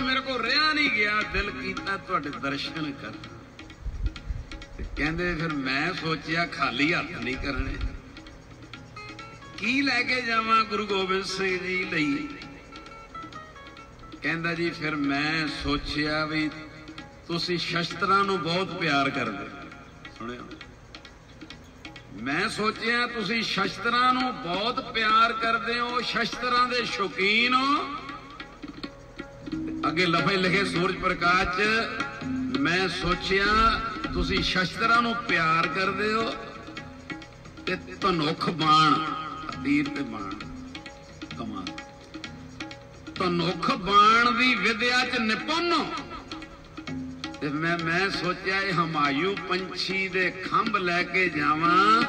ਮੇਰੇ ਕੋ ਰਿਆ ਨਹੀਂ ਗਿਆ, ਦਿਲ ਕੀਤਾ ਤੁਹਾਡੇ ਦਰਸ਼ਨ ਕਰ ਤੇ ਕਹਿੰਦੇ ਫਿਰ ਮੈਂ ਸੋਚਿਆ ਖਾਲੀ ਹੱਥ ਨਹੀਂ ਕਰਨੇ। ਕੀ ਲੈ ਕੇ ਜਾਵਾਂ ਗੁਰੂ ਗੋਬਿੰਦ ਸਿੰਘ ਜੀ ਲਈ? ਕਹਿੰਦਾ ਜੀ, ਫਿਰ ਮੈਂ ਸੋਚਿਆ ਵੀ ਤੁਸੀਂ ਸ਼ਸਤਰਾਂ ਨੂੰ ਬਹੁਤ ਪਿਆਰ ਕਰਦੇ। ਸੁਣਿਓ। ਮੈਂ ਸੋਚਿਆ ਤੁਸੀਂ ਸ਼ਸਤਰਾਂ ਨੂੰ ਬਹੁਤ ਪਿਆਰ ਕਰਦੇ ਹੋ, ਸ਼ਸਤਰਾਂ ਦੇ ਸ਼ੌਕੀਨ ਹੋ। ਅੱਗੇ ਲਫ਼ਜ਼ ਲਿਖੇ ਸੂਰਜ ਪ੍ਰਕਾਸ਼ ਚ, ਮੈਂ ਸੋਚਿਆ, ਤੁਸੀਂ ਸ਼ਸਤਰਾਂ ਨੂੰ ਪਿਆਰ ਕਰਦੇ ਹੋ ਤੇ ਧਨੁਖ ਬਾਣ ਤੀਰ ਤੇ ਬਾਣ ਕਮਾਨ ਧਨੁਖ ਬਾਣ ਦੀ ਵਿਦਿਆ ਚ ਨਿਪੁੰਨ ਤੇ ਮੈਂ ਮੈਂ ਸੋਚਿਆ, ਇਹ ਹਮਾਯੂ ਪੰਛੀ ਦੇ ਖੰਭ ਲੈ ਕੇ ਜਾਵਾਂ।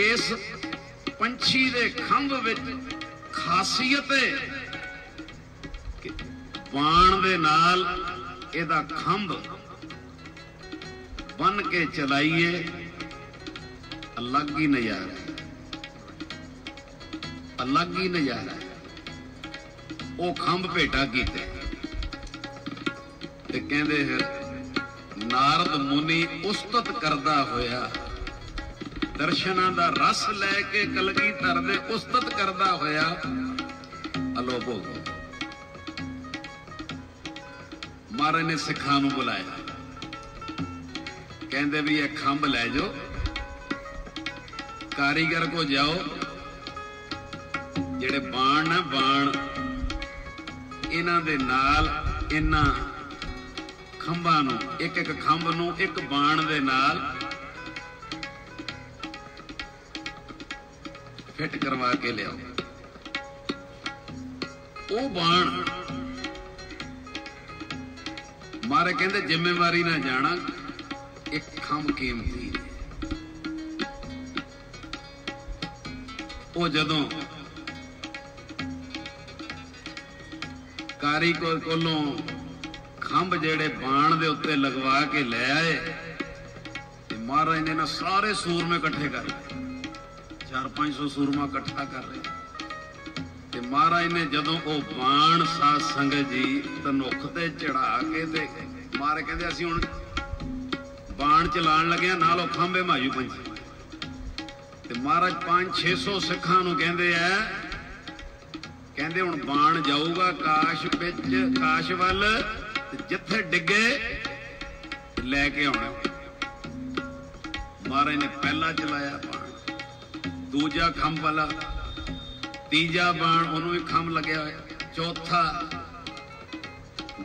ਇਸ ਪੰਛੀ ਦੇ ਖੰਭ ਵਿੱਚ ਖਾਸੀਅਤ ਹੈ। ਬਾਣ ਦੇ ਨਾਲ ਇਹਦਾ ਖੰਭ ਬਨ ਕੇ ਚਲਾਈਏ, ਅਲੱਗ ਹੀ ਨਜ਼ਾਰਾ ਅਲੱਗ ਹੀ ਨਜ਼ਾਰਾ ਉਹ ਖੰਭ ਭੇਟਾ ਕੀਤੇ। ਤੇ ਕਹਿੰਦੇ ਫਿਰ, ਨਾਰਦ ਮੁਨੀ ਉਸਤਤ ਕਰਦਾ ਹੋਇਆ, ਦਰਸ਼ਨਾਂ ਦਾ ਰਸ ਲੈ ਕੇ ਕਲਗੀਧਰ ਦੇ ਉਸਤਤ ਕਰਦਾ ਹੋਇਆ ਅਲੋਪ ਮਹਾਰਾਜ ਨੇ ਸਿੱਖਾਂ ਨੂੰ ਬੁਲਾਇਆ। ਕਹਿੰਦੇ ਵੀ ਇਹ ਖੰਭ ਲੈ ਜਾਓ, ਕਾਰੀਗਰ ਕੋ ਜਾਓ, ਜਿਹੜੇ ਬਾਣ ਨਾ ਬਾਣ, ਇਹਨਾਂ ਦੇ ਨਾਲ ਇਹਨਾਂ ਖੰਭਾਂ ਨੂੰ, ਇੱਕ ਇੱਕ ਖੰਭ ਨੂੰ, ਇੱਕ ਬਾਣ ਦੇ ਨਾਲ ਫਿੱਟ ਕਰਵਾ ਕੇ ਲਿਆਓ। ਉਹ ਬਾਣ ਮਹਾਰਾਜ ਕਹਿੰਦੇ ਜ਼ਿੰਮੇਵਾਰੀ ਨਾ ਜਾਣਾ, ਇੱਕ ਖੰਭ ਕੀਮਤੀ ਉਹ ਜਦੋਂ ਕਾਰੀਗਰ ਕੋਲੋਂ ਖੰਭ ਜਿਹੜੇ ਬਾਣ ਦੇ ਉੱਤੇ ਲਗਵਾ ਕੇ ਲੈ ਆਏ, ਤੇ ਮਹਾਰਾਜ ਨੇ ਨਾ ਸਾਰੇ ਸੂਰਮੇ ਇਕੱਠੇ ਕਰ ਲਏ। 4-500 ਸੂਰਮਾ ਇਕੱਠਾ ਕਰ ਲਏ। ਮਹਾਰਾਜ ਨੇ ਜਦੋਂ ਉਹ ਬਾਣ ਸਾਧ ਸੰਗਤ ਜੀ ਤਨੁਖ ਤੇ ਚੜਾ ਕੇ ਤੇ ਮਾਰੇ ਕਹਿੰਦੇ ਅਸੀਂ ਹੁਣ ਬਾਣ ਚਲਾਉਣ ਲੱਗਿਆ, ਨਾਲ ਉਹ ਖੰਭੇ ਮਾਜੂ ਪੰਛੀ ਤੇ ਮਹਾਰਾਜ 5-600 ਸਿੱਖਾਂ ਨੂੰ ਕਹਿੰਦੇ ਆ, ਕਹਿੰਦੇ ਹੁਣ ਬਾਣ ਜਾਊਗਾ ਕਾਸ਼ ਵਿੱਚ, ਕਾਸ਼ ਵੱਲ ਜਿੱਥੇ ਡਿੱਗੇ ਲੈ ਕੇ ਆਉਣਾ। ਮਹਾਰਾਜ ਨੇ ਪਹਿਲਾ ਚਲਾਇਆ ਬਾਣ, ਦੂਜਾ ਖੰਭ ਵਾਲਾ ਤੀਜਾ ਬਾਣ ਉਹਨੂੰ ਇੱਕ ਖੰਭ ਲੱਗਿਆ ਹੋਇਆ। ਚੌਥਾ,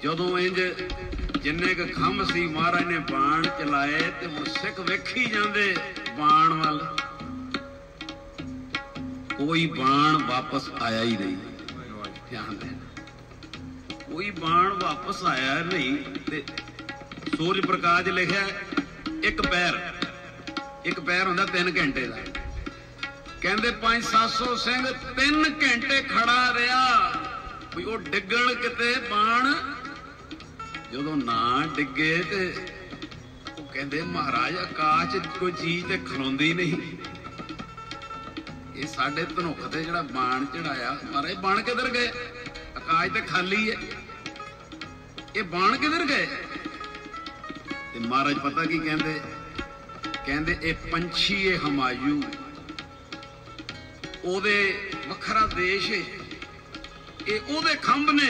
ਜਦੋਂ ਇੰਜ ਜਿੰਨੇ ਕ ਖੰਭ ਸੀ ਮਹਾਰਾਜ ਨੇ ਬਾਣ ਚਲਾਏ ਤੇ ਹੁਣ ਸਿੱਖ ਵੇਖੀ ਜਾਂਦੇ ਬਾਣ ਵੱਲ। ਕੋਈ ਬਾਣ ਵਾਪਸ ਆਇਆ ਹੀ ਨਹੀਂ। ਧਿਆਨ ਦੇ ਕੋਈ ਬਾਣ ਵਾਪਸ ਆਇਆ ਨਹੀਂ ਤੇ ਸੂਰਜ ਪ੍ਰਕਾਸ਼ ਲਿਖਿਆ ਇੱਕ ਪੈਰ। ਇੱਕ ਪੈਰ ਹੁੰਦਾ 3 ਘੰਟੇ ਦਾ। ਕਹਿੰਦੇ 5-700 ਸਿੰਘ 3 ਘੰਟੇ ਖੜਾ ਰਿਹਾ। ਵੀ ਉਹ ਡਿੱਗਣ ਕਿਤੇ ਬਾਣ। ਜਦੋਂ ਨਾ ਡਿੱਗੇ ਤੇ ਉਹ ਕਹਿੰਦੇ, ਮਹਾਰਾਜ, ਆਕਾਸ਼ ਕੋਈ ਚੀਜ਼ ਤੇ ਖਲੋਂਦੀ ਨਹੀਂ। ਇਹ ਸਾਡੇ ਧਨੁੱਖ ਤੇ ਜਿਹੜਾ ਬਾਣ ਚੜਾਇਆ, ਮਹਾਰਾਜ ਬਾਣ ਕਿੱਧਰ ਗਏ? ਆਕਾਸ਼ ਤੇ ਖਾਲੀ ਹੈ। ਇਹ ਬਾਣ ਕਿੱਧਰ ਗਏ? ਤੇ ਮਹਾਰਾਜ ਪਤਾ ਕੀ ਕਹਿੰਦੇ? ਕਹਿੰਦੇ, ਇਹ ਪੰਛੀ ਇਹ ਹਮਾਯੂ। ਉਹਦੇ ਵੱਖਰਾ ਦੇਸ਼ ਹੈ ਇਹ ਉਹਦੇ ਖੰਭ ਨੇ।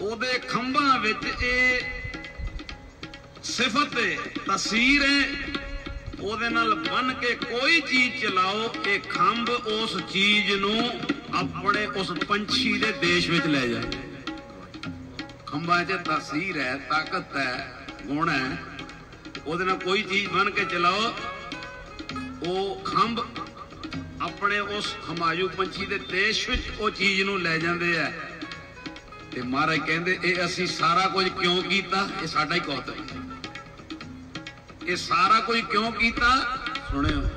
ਉਹਦੇ ਖੰਭਾਂ ਵਿੱਚ ਇਹ ਸਿਫਤ ਹੈ ਤਸਵੀਰ ਹੈ ਉਹਦੇ ਨਾਲ ਬੰਨ ਕੇ ਕੋਈ ਚੀਜ਼ ਚਲਾਓ ਇਹ ਖੰਭ ਉਸ ਚੀਜ਼ ਨੂੰ ਆਪਣੇ ਉਸ ਪੰਛੀ ਦੇ ਦੇਸ਼ ਵਿੱਚ ਲੈ ਜਾਏ। ਖੰਭਾਂ 'ਚ ਤਸਵੀਰ ਹੈ, ਤਾਕਤ ਹੈ, ਗੁਣ ਹੈ। ਉਹਦੇ ਨਾਲ ਕੋਈ ਚੀਜ਼ ਬੰਨ ਕੇ ਚਲਾਓ, ਉਹ ਖੰਭ ਆਪਣੇ ਉਸ ਹਮਾਯੂ ਪੰਛੀ ਦੇ ਦੇਸ਼ ਵਿੱਚ ਉਹ ਚੀਜ਼ ਨੂੰ ਲੈ ਜਾਂਦੇ ਆ। ਤੇ ਮਹਾਰਾਜ ਕਹਿੰਦੇ, ਇਹ ਅਸੀਂ ਸਾਰਾ ਕੁਝ ਕਿਉਂ ਕੀਤਾ? ਇਹ ਸਾਡਾ ਹੀ ਕੌਤਕ ਹੈ। ਇਹ ਸਾਰਾ ਕੁਝ ਕਿਉਂ ਕੀਤਾ? ਸੁਣਿਓ।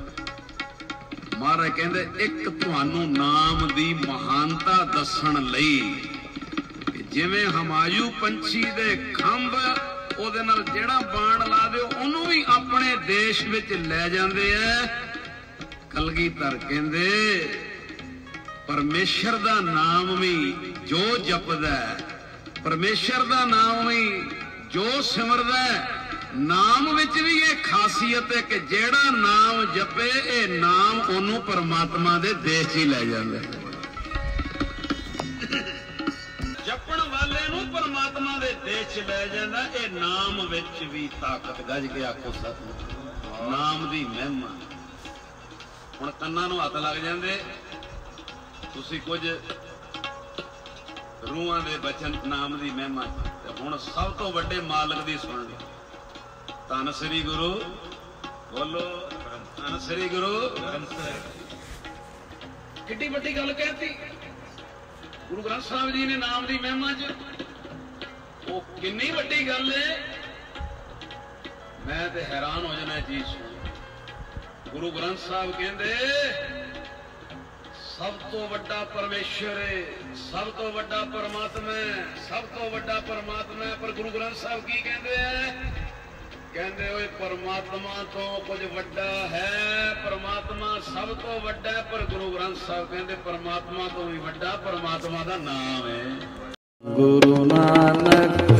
ਮਹਾਰਾਜ ਕਹਿੰਦੇ, ਇੱਕ ਤੁਹਾਨੂੰ ਨਾਮ ਦੀ ਮਹਾਨਤਾ ਦੱਸਣ ਲਈ ਜਿਵੇਂ ਹਮਾਯੂ ਪੰਛੀ ਦੇ ਖੰਭ ਉਹਦੇ ਨਾਲ ਜਿਹੜਾ ਬਾਣ ਲਾ ਦਿਓ, ਉਹਨੂੰ ਵੀ ਆਪਣੇ ਦੇਸ਼ ਵਿੱਚ ਲੈ ਜਾਂਦੇ ਆ। ਕਲਗੀਧਰ ਕਹਿੰਦੇ ਪਰਮੇਸ਼ਰ ਦਾ ਨਾਮ ਵੀ ਜੋ ਜਪਦਾ ਹੈ, ਪਰਮੇਸ਼ਰ ਦਾ ਨਾਮ ਵੀ ਜੋ ਸਿਮਰਦਾ ਨਾਮ ਵਿੱਚ ਵੀ ਇਹ ਖਾਸੀਅਤ ਹੈ ਕਿ ਜਿਹੜਾ ਨਾਮ ਜਪੇ ਇਹ ਨਾਮ ਉਹਨੂੰ ਪਰਮਾਤਮਾ ਦੇ ਦੇਸ਼ 'ਚ ਹੀ ਲੈ ਜਾਂਦਾ ਜਪਣ ਵਾਲੇ ਨੂੰ ਪਰਮਾਤਮਾ ਦੇ ਦੇਸ਼ 'ਚ ਲੈ ਜਾਂਦਾ ਇਹ ਨਾਮ ਵਿੱਚ ਵੀ ਤਾਕਤ ਗੱਜ ਕੇ ਆਖੋ ਸਤਿ ਨਾਮ ਦੀ ਮਹਿਮਾ। ਹੁਣ ਕੰਨਾਂ ਨੂੰ ਹੱਥ ਲੱਗ ਜਾਂਦੇ। ਤੁਸੀਂ ਕੁਝ ਰੂਹਾਂ ਦੇ ਬਚਨ ਨਾਮ ਦੀ ਮਹਿਮਾ ਤੇ ਹੁਣ ਸਭ ਤੋਂ ਵੱਡੇ ਮਾਲਕ ਦੀ ਸੁਣ ਲਓ ਧੰਨ ਸ੍ਰੀ ਗੁਰੂ। ਬੋਲੋ, ਧੰਨ ਸ੍ਰੀ ਗੁਰੂ। ਕਿੱਡੀ ਵੱਡੀ ਗੱਲ ਕਹਿਤੀ। ਗੁਰੂ ਗ੍ਰੰਥ ਸਾਹਿਬ ਜੀ ਨੇ ਨਾਮ ਦੀ ਮਹਿਮਾ 'ਚ। ਉਹ ਕਿੰਨੀ ਵੱਡੀ ਗੱਲ ਏ। ਮੈਂ ਤੇ ਹੈਰਾਨ ਹੋ ਜਾਣਾ ਇਹ ਚੀਜ਼ ਸੁਣ ਗੁਰੂ ਗ੍ਰੰਥ ਸਾਹਿਬ ਕਹਿੰਦੇ, ਸਭ ਤੋਂ ਵੱਡਾ ਪਰਮੇਸ਼ਰ ਹੈ ਸਭ ਤੋਂ ਵੱਡਾ ਪਰਮਾਤਮਾ ਹੈ ਸਭ ਤੋਂ ਵੱਡਾ ਪਰਮਾਤਮਾ ਹੈ ਪਰ ਗੁਰੂ ਗ੍ਰੰਥ ਸਾਹਿਬ ਕੀ ਕਹਿੰਦੇ ਆ? ਕਹਿੰਦੇ ਓਏ ਪਰਮਾਤਮਾ ਤੋਂ ਕੁਝ ਵੱਡਾ ਹੈ, ਪਰਮਾਤਮਾ ਸਭ ਤੋਂ ਵੱਡਾ ਹੈ। ਪਰ ਗੁਰੂ ਗ੍ਰੰਥ ਸਾਹਿਬ ਕਹਿੰਦੇ, ਪਰਮਾਤਮਾ ਤੋਂ ਵੀ ਵੱਡਾ, ਪਰਮਾਤਮਾ ਦਾ ਨਾਮ ਹੈ ਗੁਰੂ ਨਾਨਕ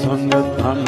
संगतम